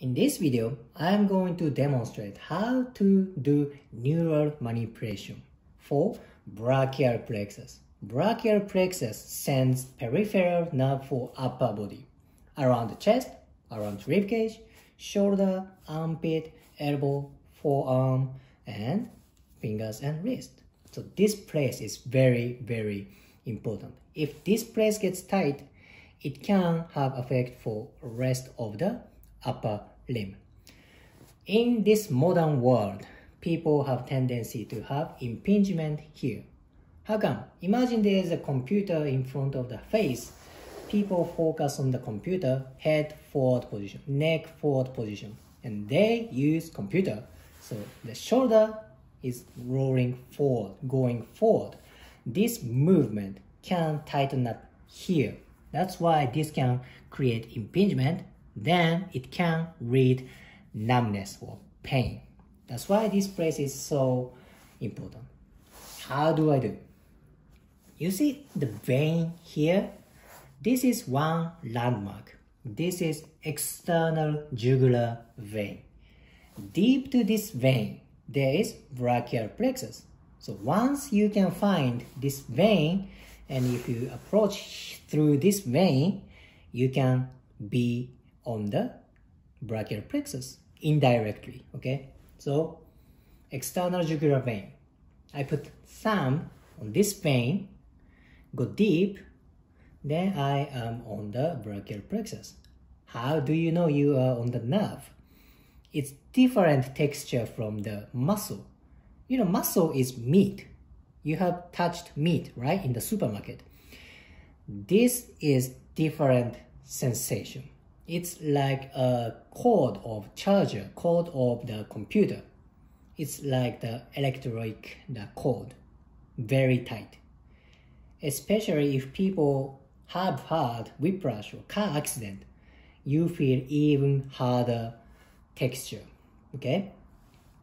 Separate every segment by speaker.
Speaker 1: In this video, I am going to demonstrate how to do neural manipulation for brachial plexus. Brachial plexus sends peripheral nerve for upper body, around the chest, around rib cage, shoulder, armpit, elbow, forearm, and fingers and wrist. So this place is very, very important. If this place gets tight, it can have effect for rest of the upper limb. In this modern world, people have tendency to have impingement here. How come? Imagine there is a computer in front of the face. People focus on the computer, head forward position, neck forward position, and they use computer. So the shoulder is rolling forward, going forward. This movement can tighten up here. That's why this can create impingement. Then it can read numbness or pain. That's why this place is so important. How do I do? You see the vein here? This is one landmark. This is external jugular vein. Deep to this vein, there is brachial plexus. So once you can find this vein, and if you approach through this vein, you can be on the brachial plexus indirectly, okay? So external jugular vein. I put thumb on this vein, go deep, then I am on the brachial plexus. How do you know you are on the nerve? It's different texture from the muscle. You know, muscle is meat. You have touched meat, right, in the supermarket. This is different sensation. It's like a cord of charger, cord of the computer. It's like the electric the cord, very tight. Especially if people have had whiplash or car accident, you feel even harder texture. Okay,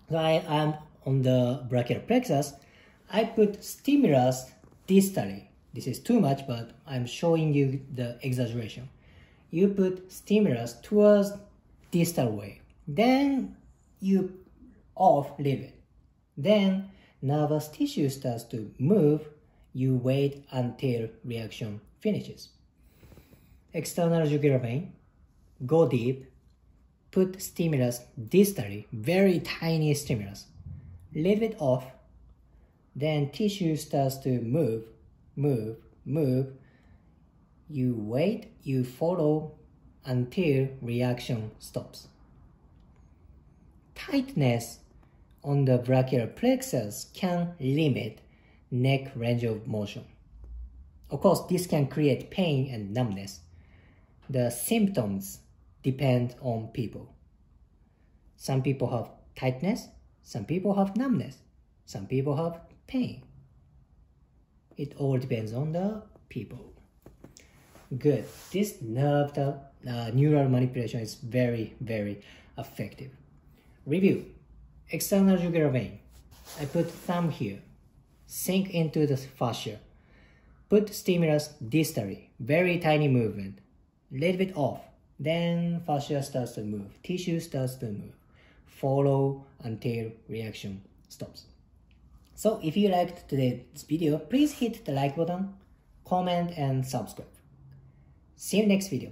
Speaker 1: so I am on the brachial plexus. I put stimulus distally. This is too much, but I'm showing you the exaggeration. You put stimulus towards distal way. Then you off leave it. Then nervous tissue starts to move. You wait until reaction finishes. External jugular vein, go deep, put stimulus distally, very tiny stimulus. Leave it off, then tissue starts to move, move, move. You wait, you follow until reaction stops. Tightness on the brachial plexus can limit neck range of motion. Of course, this can create pain and numbness. The symptoms depend on people. Some people have tightness, some people have numbness, some people have pain. It all depends on the people. Good. This nerve, the uh, neural manipulation is very, very effective. Review. External jugular vein. I put thumb here. Sink into the fascia. Put stimulus distally. Very tiny movement. Little bit off. Then fascia starts to move. Tissue starts to move. Follow until reaction stops. So if you liked today's video, please hit the like button, comment and subscribe. See you next video.